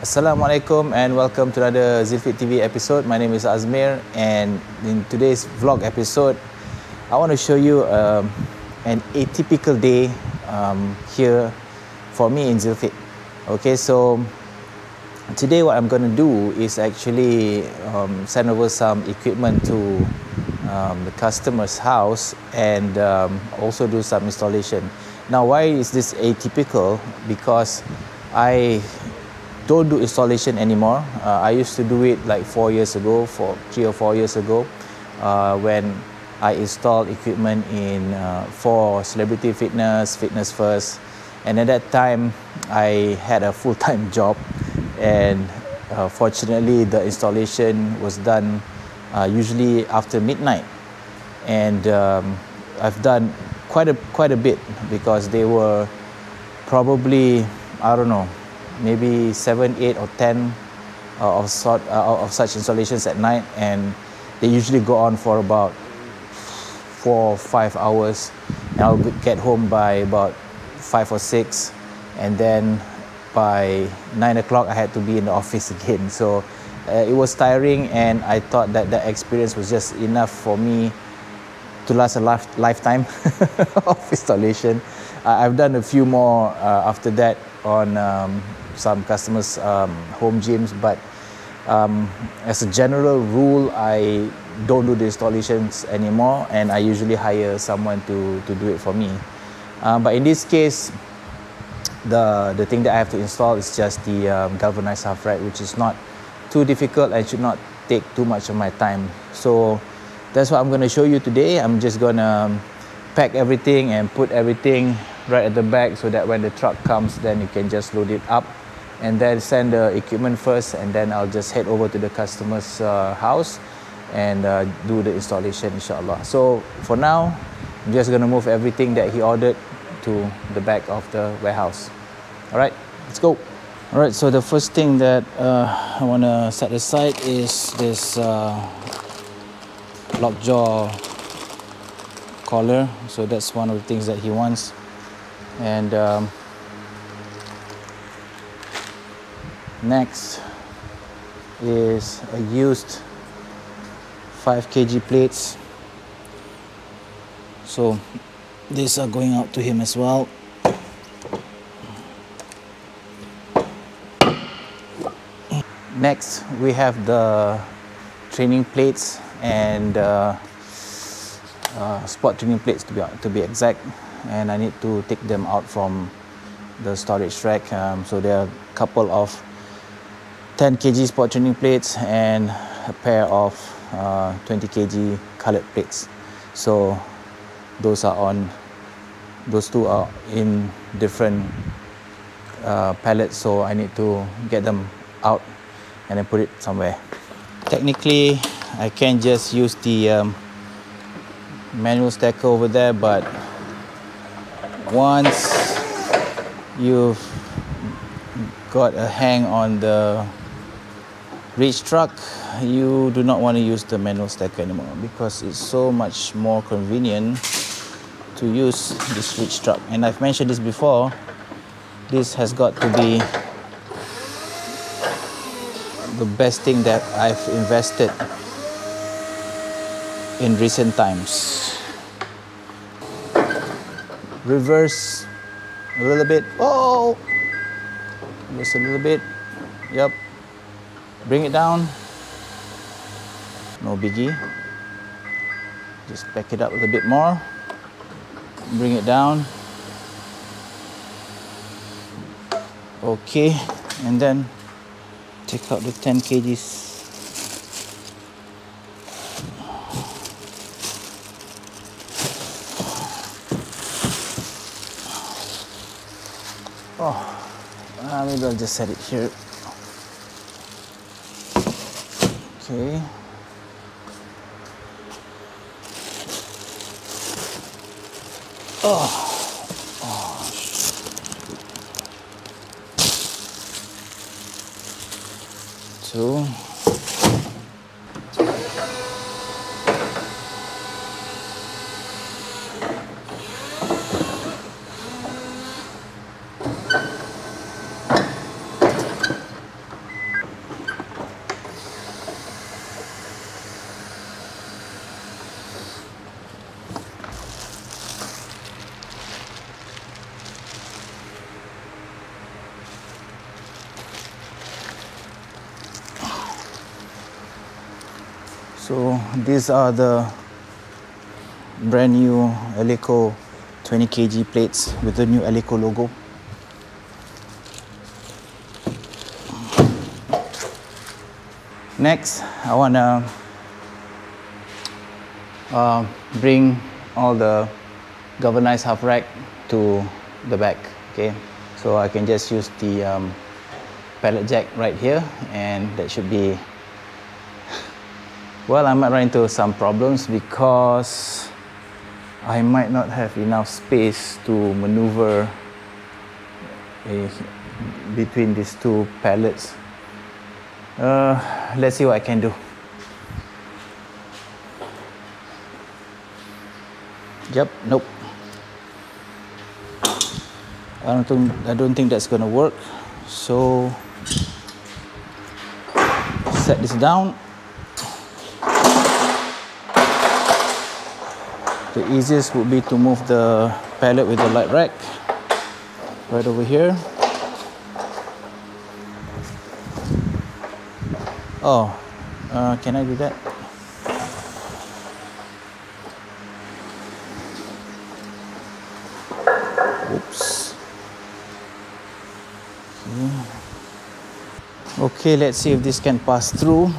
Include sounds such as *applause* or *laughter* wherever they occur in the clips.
Assalamualaikum and welcome to another Zilfit TV episode. My name is Azmir and in today's vlog episode, I want to show you um, an atypical day um, here for me in Zilfit. Okay, so today what I'm going to do is actually um, send over some equipment to um, the customer's house and um, also do some installation. Now, why is this atypical? Because I don't do installation anymore. Uh, I used to do it like four years ago, for three or four years ago, uh, when I installed equipment in uh, for Celebrity Fitness, Fitness First, and at that time I had a full-time *laughs* job, and uh, fortunately the installation was done uh, usually after midnight, and um, I've done quite a quite a bit because they were probably I don't know maybe seven, eight, or ten uh, of sort uh, of such installations at night, and they usually go on for about four or five hours. And I'll get home by about five or six, and then by nine o'clock I had to be in the *laughs* office again. So uh, it was tiring, and I thought that that experience was just enough for me to last a life, lifetime *laughs* of installation. I've done a few more uh, after that on um, some customers' um, home gyms, but um, as a general rule, I don't do the installations anymore, and I usually hire someone to, to do it for me. Um, but in this case, the, the thing that I have to install is just the um, galvanized half rack, which is not too difficult and should not take too much of my time. So that's what I'm going to show you today. I'm just going to pack everything and put everything right at the back so that when the truck comes, then you can just load it up and then send the equipment first and then I'll just head over to the customer's uh, house and uh, do the installation inshallah. So for now, I'm just gonna move everything that he ordered to the back of the warehouse. All right, let's go. All right, so the first thing that uh, I wanna set aside is this uh, lockjaw collar. So that's one of the things that he wants. And um, Next is a used 5 kg plates. So these are going out to him as well. Next, we have the training plates and uh, uh, sport training plates to be to be exact. And I need to take them out from the storage rack. Um, so there are a couple of 10 kg sport training plates and a pair of uh, 20 kg colored plates. So those are on, those two are in different uh, pallets. So I need to get them out and then put it somewhere. Technically, I can just use the um, manual stacker over there, but once you've got a hang on the reach truck you do not want to use the manual stacker anymore because it's so much more convenient to use this reach truck. And I've mentioned this before this has got to be the best thing that I've invested in recent times reverse a little bit. Oh! Just a little bit. Yep bring it down. No biggie. Just back it up a little bit more. Bring it down. Okay. And then take out the 10 kgs maybe I'll just set it here Okay. Oh. Two. So these are the brand new Eleiko 20 kg plates with the new Eleiko logo. Next, I wanna uh, bring all the galvanized half rack to the back. Okay, so I can just use the um, pallet jack right here, and that should be. Well, I might run into some problems because I might not have enough space to maneuver uh, between these two pallets. Uh, let's see what I can do. Yep, nope. I don't think I don't think that's gonna work. So set this down. The easiest would be to move the pallet with the light rack right over here. Oh, uh, can I do that? Oops. Okay, let's see if this can pass through.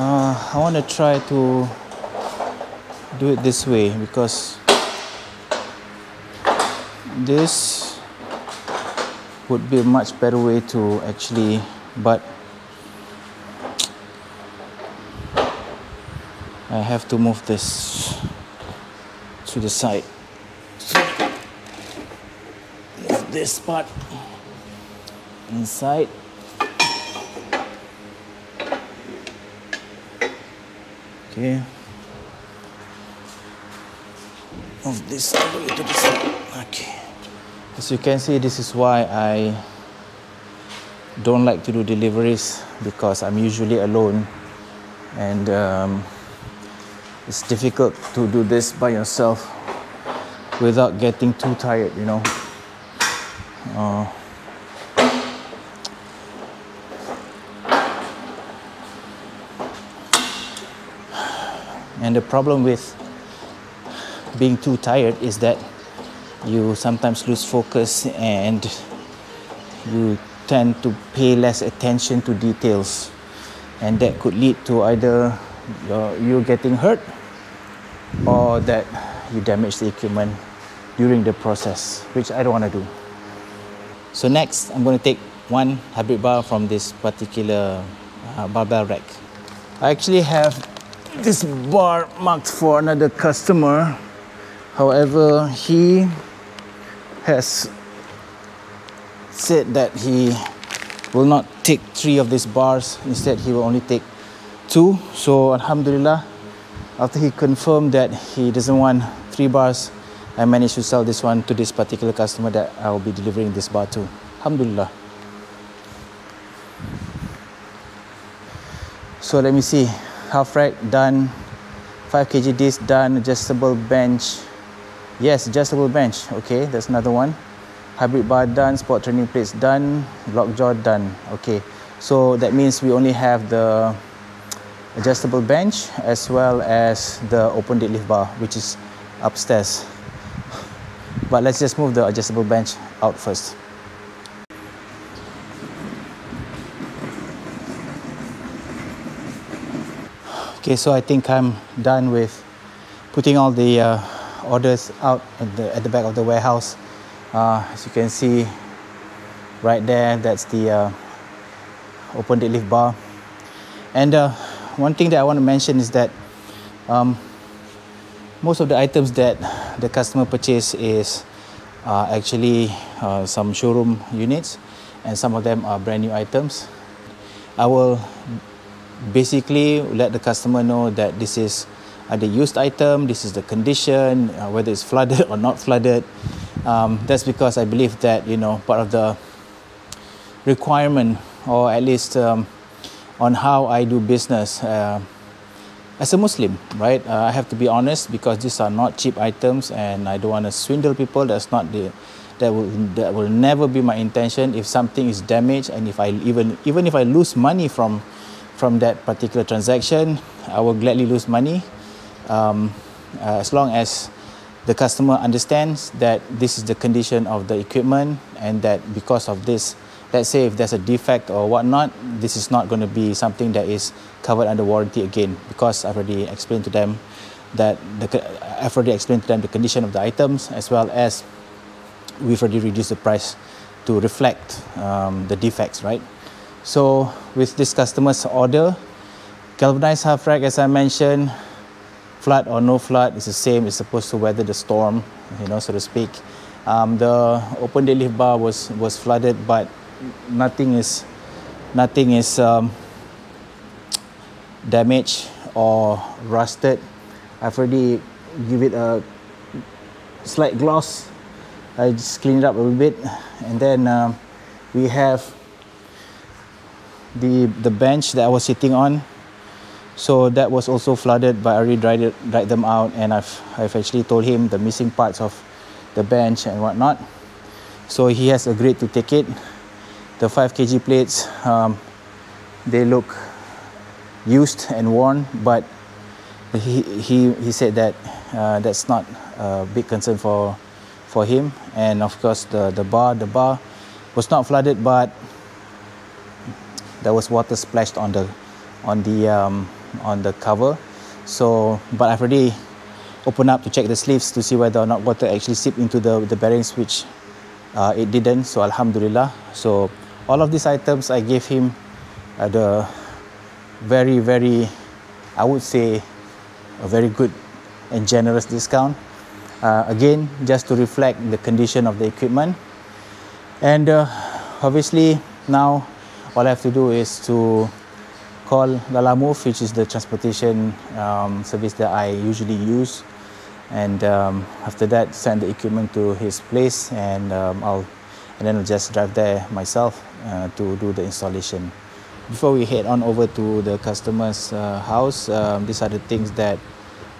Uh, I want to try to do it this way because this would be a much better way to actually but I have to move this to the side. Move this part inside okay. Move this to okay. As you can see this is why I don't like to do deliveries because I'm usually alone and um, it's difficult to do this by yourself without getting too tired you know. Uh, and the problem with being too tired is that you sometimes lose focus and you tend to pay less attention to details. And that could lead to either you getting hurt or that you damage the equipment during the process which I don't want to do. So next I'm going to take one hybrid bar from this particular uh, barbell rack. I actually have this bar marked for another customer. However he has said that he will not take three of these bars. Instead he will only take two. So alhamdulillah after he confirmed that he doesn't want three bars i managed to sell this one to this particular customer that i will be delivering this bar to. Alhamdulillah. So let me see half rack done 5 kg disc done adjustable bench Yes, adjustable bench. Okay, that's another one. Hybrid bar done, sport training plates done, lockjaw done. Okay, so that means we only have the adjustable bench as well as the open deadlift bar, which is upstairs. But let's just move the adjustable bench out first. Okay, so I think I'm done with putting all the uh, orders out at the, at the back of the warehouse. Uh, as you can see right there, that's the uh, open deadlift bar. And uh, one thing that I want to mention is that um, most of the items that the customer purchase is uh, actually uh, some showroom units and some of them are brand new items. I will basically let the customer know that this is the used item, this is the condition, uh, whether it's flooded or not flooded. Um, that's because I believe that, you know, part of the requirement or at least um, on how I do business uh, as a Muslim, right? Uh, I have to be honest because these are not cheap items and I don't want to swindle people. That's not the that will that will never be my intention if something is damaged and if I even even if I lose money from from that particular transaction, I will gladly lose money um, uh, as long as the customer understands that this is the condition of the equipment and that because of this, let's say if there's a defect or whatnot, this is not going to be something that is covered under warranty again because I've already explained to them that the, I've already explained to them the condition of the items as well as we've already reduced the price to reflect um, the defects, right? So with this customer's order, galvanized half rack, as I mentioned, flood or no flood is the same. It's supposed to weather the storm, you know, so to speak. Um, the open deadlift bar was was flooded, but nothing is nothing is um, damaged or rusted. I've already give it a slight gloss. I just clean it up a little bit, and then um, we have the the bench that I was sitting on. So that was also flooded, but I already dried, it, dried them out, and I've I've actually told him the missing parts of the bench and whatnot. So he has agreed to take it. The 5 kg plates, um, they look used and worn, but he, he, he said that uh, that's not a big concern for, for him. And of course, the, the bar, the bar was not flooded, but there was water splashed on the, on the, um, on the cover. So, but I've already opened up to check the sleeves to see whether or not water actually seeped into the, the bearings, which uh, it didn't. So, Alhamdulillah. So, all of these items I gave him uh, the very, very, I would say, a very good and generous discount. Uh, again, just to reflect the condition of the equipment. And uh, obviously, now all I have to do is to call Lalamove, which is the transportation um, service that I usually use. And um, after that, send the equipment to his place, and um, I'll and then I'll just drive there myself uh, to do the installation. Before we head on over to the customer's uh, house, um, these are the things that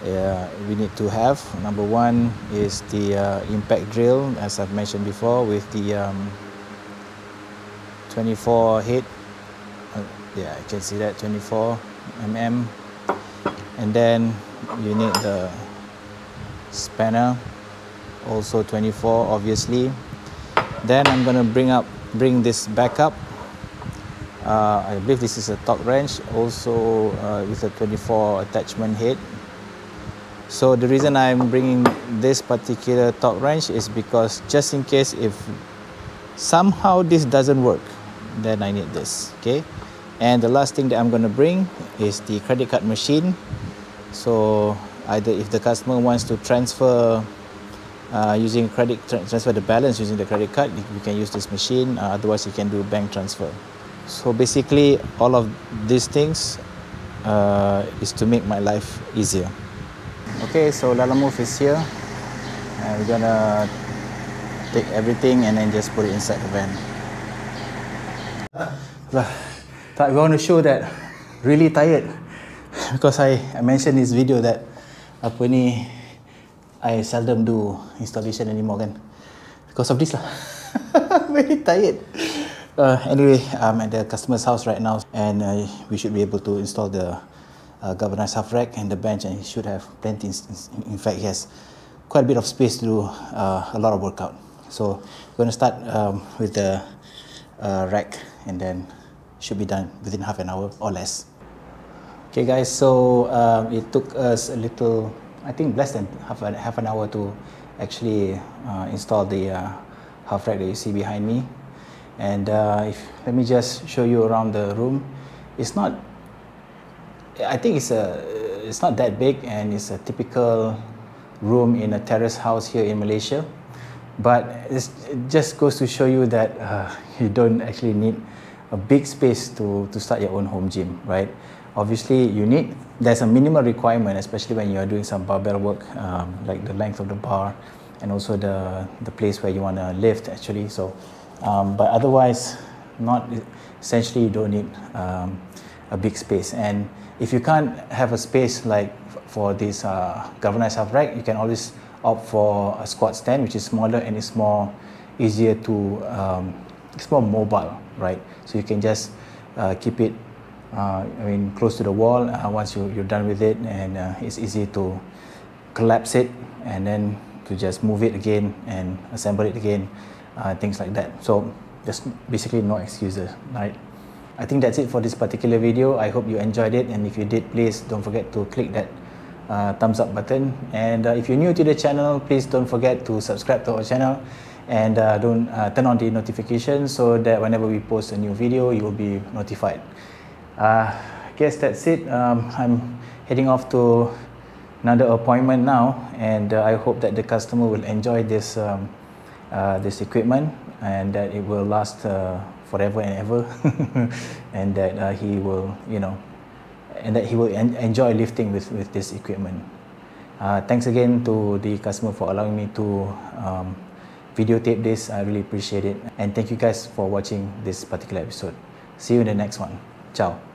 uh, we need to have. Number one is the uh, impact drill, as I've mentioned before, with the um, 24 head uh, yeah you can see that 24 mm and then you need the spanner also 24 obviously. Then I'm gonna bring up bring this back up. Uh, I believe this is a torque wrench also uh, with a 24 attachment head. So the reason I'm bringing this particular torque wrench is because just in case if somehow this doesn't work then I need this okay? And the last thing that I'm going to bring is the credit card machine. So either if the customer wants to transfer uh, using credit transfer the balance using the credit card you can use this machine uh, otherwise you can do bank transfer. So basically all of these things uh, is to make my life easier. Okay so Lalamove is here. And we're gonna take everything and then just put it inside the van but we want to show that really tired because I, I mentioned this video that apa ni I seldom do installation anymore kan. Because of this lah. *laughs* Very tired. Uh, anyway I'm at the customer's house right now and uh, we should be able to install the uh, galvanized half rack and the bench and should have plenty in fact he has quite a bit of space to do uh, a lot of workout. So we're going to start um, with the uh, rack and then should be done within half an hour or less. Okay guys, so um, it took us a little, I think less than half, a, half an hour to actually uh, install the uh, half rack that you see behind me. And uh, if, let me just show you around the room. It's not, I think it's, a, it's not that big and it's a typical room in a terrace house here in Malaysia. But it just goes to show you that uh, you don't actually need a big space to, to start your own home gym, right? Obviously, you need, there's a minimal requirement, especially when you're doing some barbell work, um, like the length of the bar and also the, the place where you want to lift actually. So, um, but otherwise, not essentially you don't need um, a big space. And if you can't have a space like for this uh, galvanized half rack, you can always opt for a squat stand, which is smaller and it's more easier to, um, it's more mobile, right? So you can just uh, keep it uh, I mean close to the wall uh, once you, you're done with it and uh, it's easy to collapse it and then to just move it again and assemble it again uh, things like that. So just basically no excuses right? I think that's it for this particular video. I hope you enjoyed it and if you did please don't forget to click that uh, thumbs up button. And uh, if you're new to the channel please don't forget to subscribe to our channel. And uh, don't uh, turn on the notification so that whenever we post a new video you will be notified. Uh, I guess that's it. Um, I'm heading off to another appointment now. And uh, I hope that the customer will enjoy this um, uh, this equipment and that it will last uh, forever and ever. *laughs* And that uh, he will you know and that he will en enjoy lifting with, with this equipment. Uh, thanks again to the customer for allowing me to um, videotape this. I really appreciate it. And thank you guys for watching this particular episode. See you in the next one. Ciao.